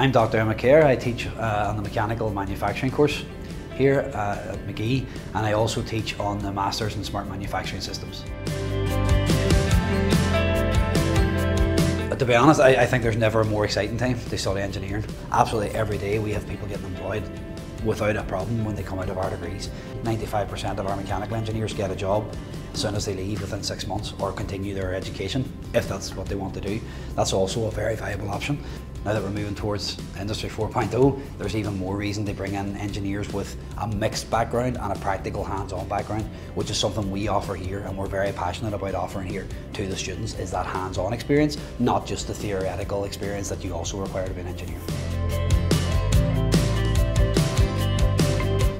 I'm Dr. Emmet Kerr. I teach uh, on the mechanical manufacturing course here uh, at Magee and I also teach on the Masters in Smart Manufacturing Systems. But to be honest, I, I think there's never a more exciting time to study engineering. Absolutely every day we have people getting employed without a problem when they come out of our degrees. 95% of our mechanical engineers get a job as soon as they leave within six months or continue their education if that's what they want to do. That's also a very viable option. Now that we're moving towards Industry 4.0, there's even more reason to bring in engineers with a mixed background and a practical hands-on background, which is something we offer here and we're very passionate about offering here to the students is that hands-on experience, not just the theoretical experience that you also require to be an engineer.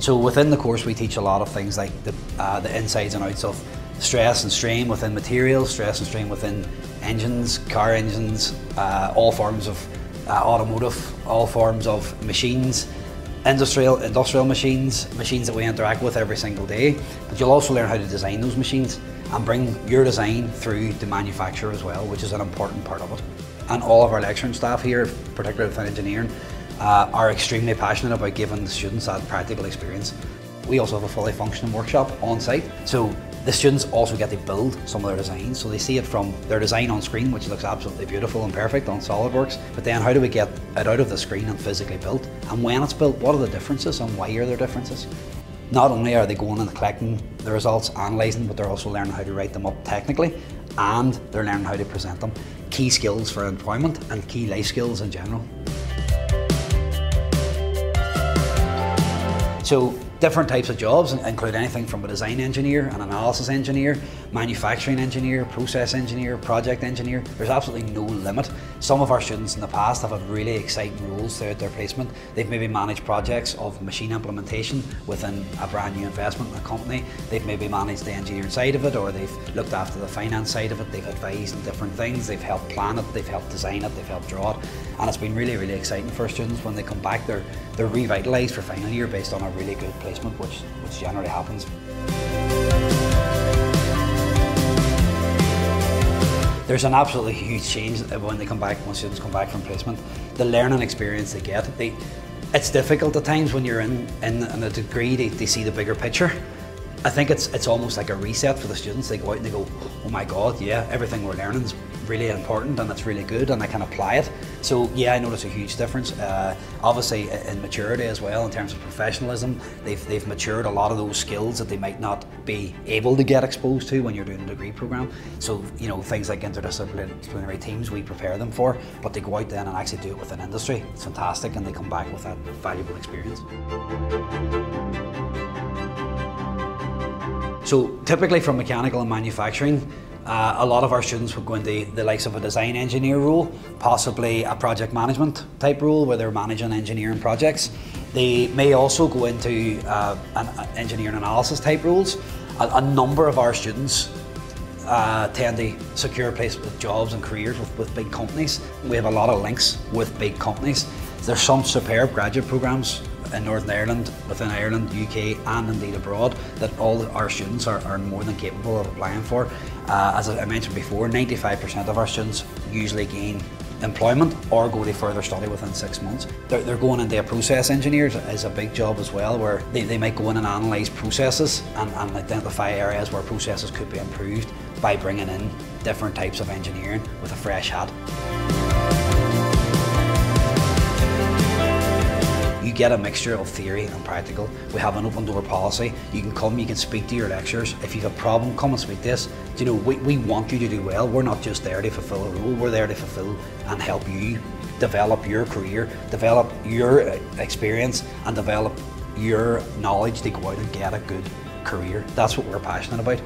So within the course we teach a lot of things like the, uh, the insides and outs of stress and strain within materials, stress and strain within engines, car engines, uh, all forms of automotive, all forms of machines, industrial industrial machines, machines that we interact with every single day. But you'll also learn how to design those machines and bring your design through to manufacture as well, which is an important part of it. And all of our lecturing staff here, particularly within engineering, uh, are extremely passionate about giving the students that practical experience. We also have a fully functioning workshop on site, so the students also get to build some of their designs, so they see it from their design on screen, which looks absolutely beautiful and perfect on SolidWorks, but then how do we get it out of the screen and physically built? And when it's built, what are the differences and why are there differences? Not only are they going and collecting the results, analysing, but they're also learning how to write them up technically and they're learning how to present them. Key skills for employment and key life skills in general. So different types of jobs include anything from a design engineer, an analysis engineer, manufacturing engineer, process engineer, project engineer. There's absolutely no limit. Some of our students in the past have had really exciting roles throughout their placement. They've maybe managed projects of machine implementation within a brand new investment in a company. They've maybe managed the engineering side of it or they've looked after the finance side of it. They've advised on different things. They've helped plan it, they've helped design it, they've helped draw it. And it's been really, really exciting for students when they come back. They're, they're revitalised for final year based on a really good which, which generally happens. There's an absolutely huge change when they come back, when students come back from placement. The learning experience they get, they, it's difficult at times when you're in, in, in a degree to, to see the bigger picture. I think it's it's almost like a reset for the students. They go out and they go, oh my god, yeah, everything we're learning is really important and it's really good, and I can apply it. So yeah, I notice a huge difference. Uh, obviously, in maturity as well, in terms of professionalism, they've they've matured a lot of those skills that they might not be able to get exposed to when you're doing a degree program. So you know things like interdisciplinary teams, we prepare them for, but they go out then and actually do it within industry. It's fantastic, and they come back with that valuable experience. So typically from mechanical and manufacturing, uh, a lot of our students would go into the likes of a design engineer role, possibly a project management type role where they're managing engineering projects. They may also go into uh, an engineering analysis type roles. A, a number of our students uh, tend to secure placement with jobs and careers with, with big companies. We have a lot of links with big companies. There's some superb graduate programs in Northern Ireland, within Ireland, UK, and indeed abroad that all our students are, are more than capable of applying for. Uh, as I mentioned before, 95% of our students usually gain employment or go to further study within six months. They're, they're going into a process engineer is a big job as well where they, they might go in and analyse processes and, and identify areas where processes could be improved by bringing in different types of engineering with a fresh hat. You get a mixture of theory and practical. We have an open door policy. You can come, you can speak to your lecturers. If you have a problem, come and speak to us. You know, we, we want you to do well. We're not just there to fulfill a role, we're there to fulfill and help you develop your career, develop your uh, experience, and develop your knowledge to go out and get a good career. That's what we're passionate about.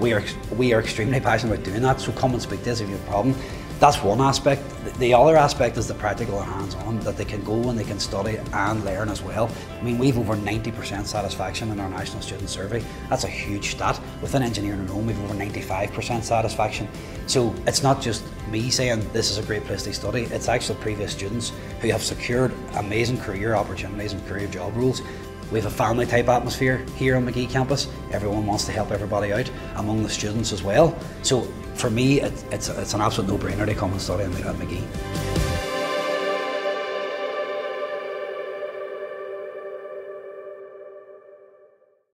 We are, we are extremely passionate about doing that, so come and speak to us if you have a problem. That's one aspect. The other aspect is the practical and hands-on, that they can go and they can study and learn as well. I mean, we've over 90% satisfaction in our National Student Survey. That's a huge stat. Within engineering alone, we've over 95% satisfaction. So it's not just me saying this is a great place to study, it's actually previous students who have secured amazing career opportunities and career job roles we have a family type atmosphere here on Magee campus. Everyone wants to help everybody out among the students as well. So for me, it, it's, it's an absolute no-brainer to come and study at Magee.